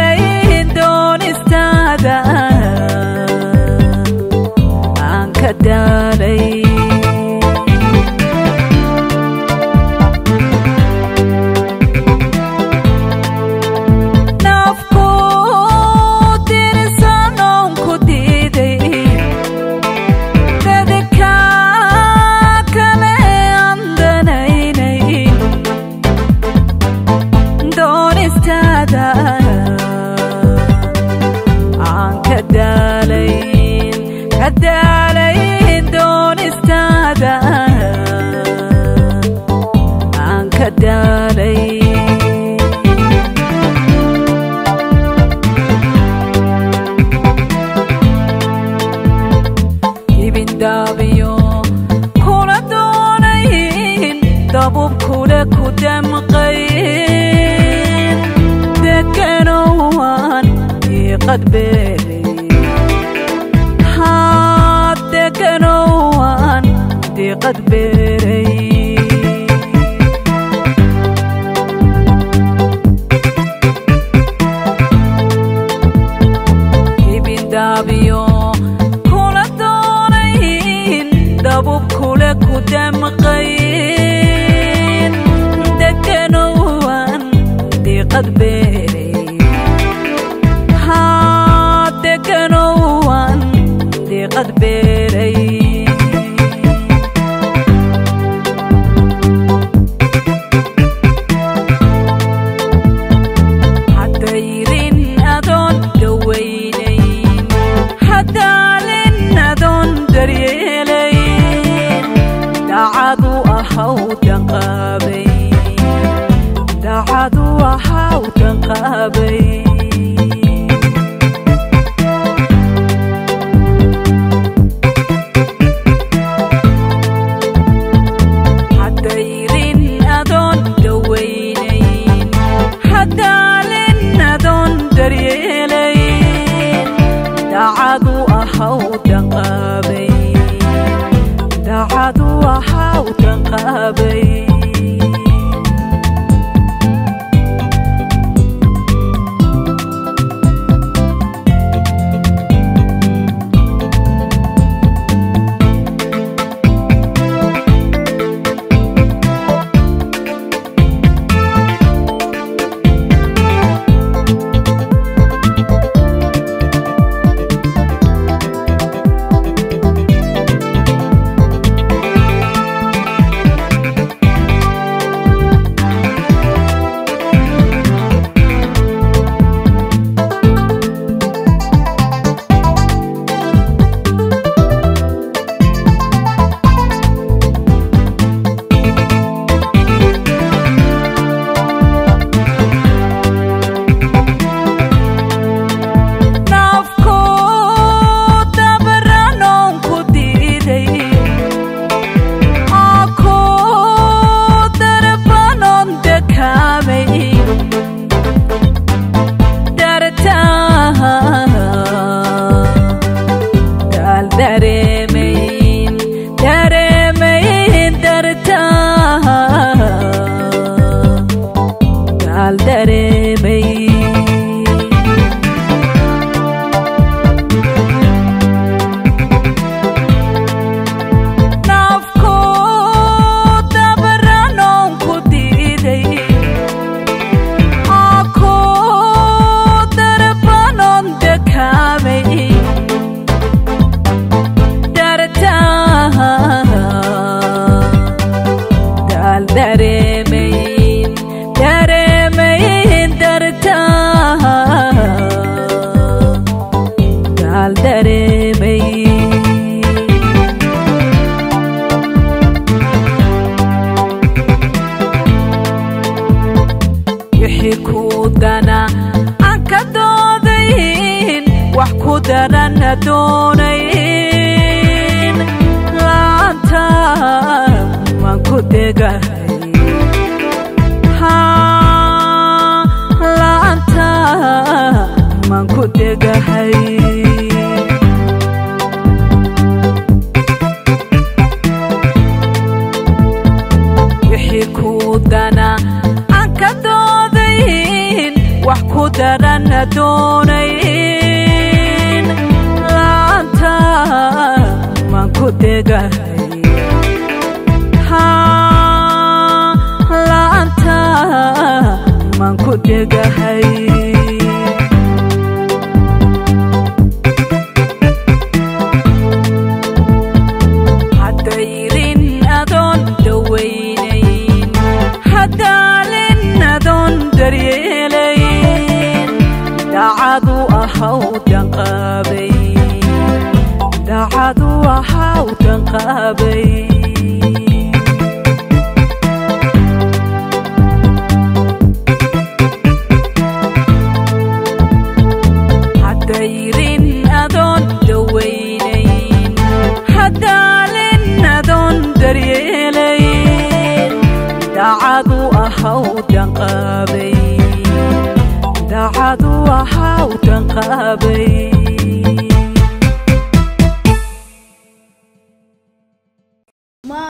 علي دون استاذان. عن كدان داري 입인 답이요 코라 또나인 더법 코라 코다 مقين دكنوان قد بيري هاد دكنوان قد بيري love ye main pyare ha doonayn laanta maan ku degahay laanta maan ku degahay وتنقابي دا عدوها وتنقابي حدايرين أدون دوينين حدالين أدون دريلين دا عدوها وتنقابي عدوها وتنقابي